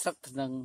sak nang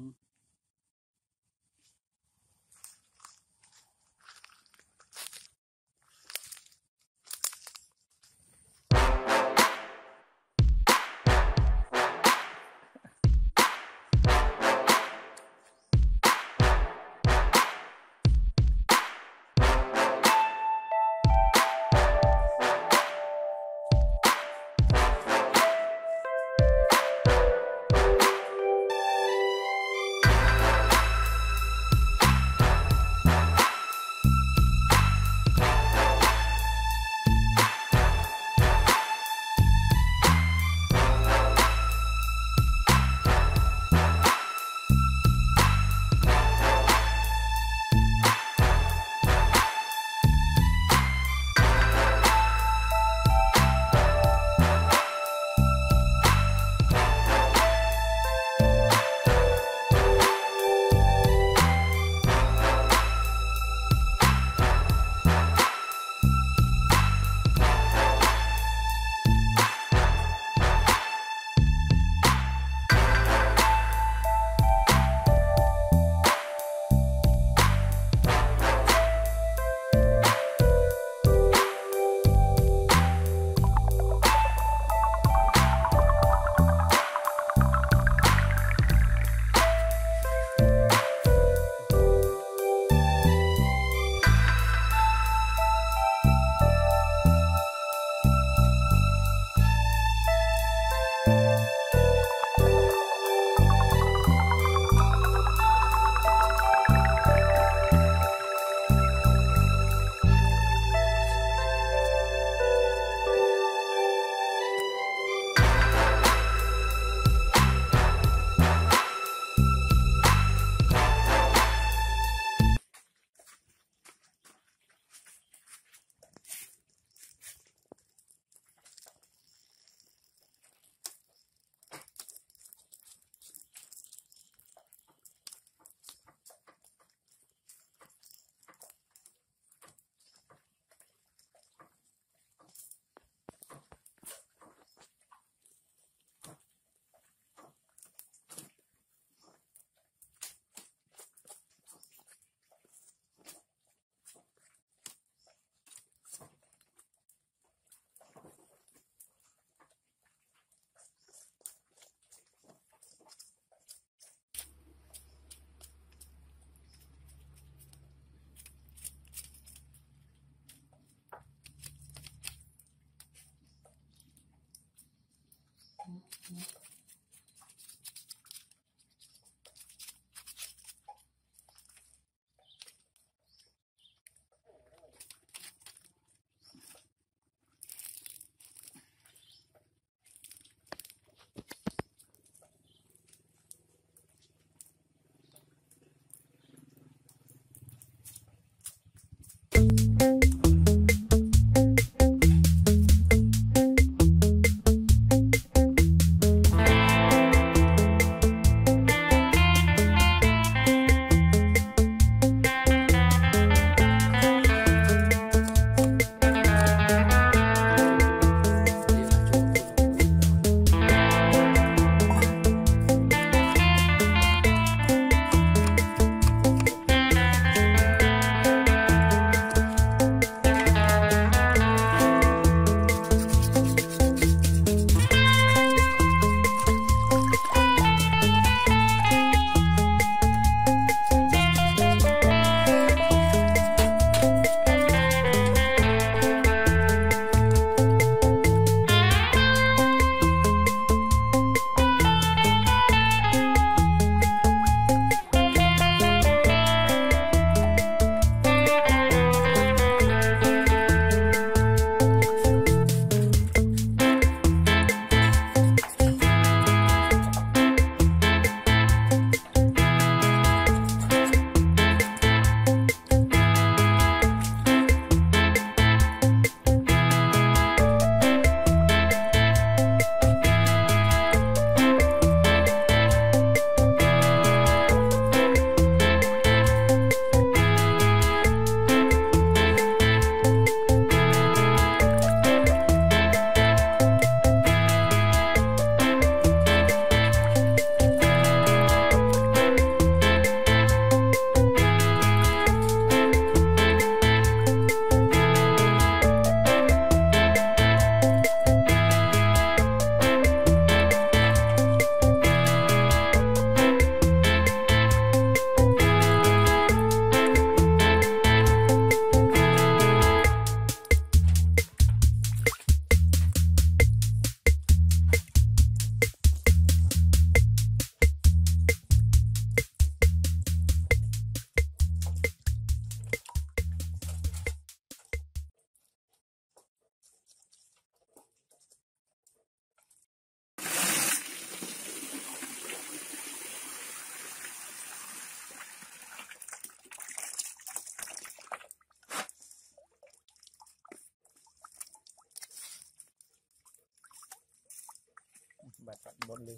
và chọn một ly